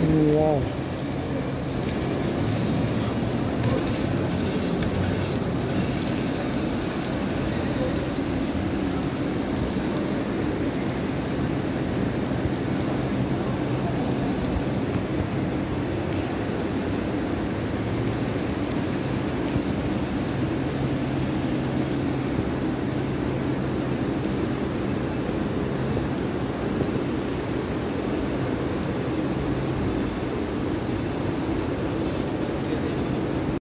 Wow.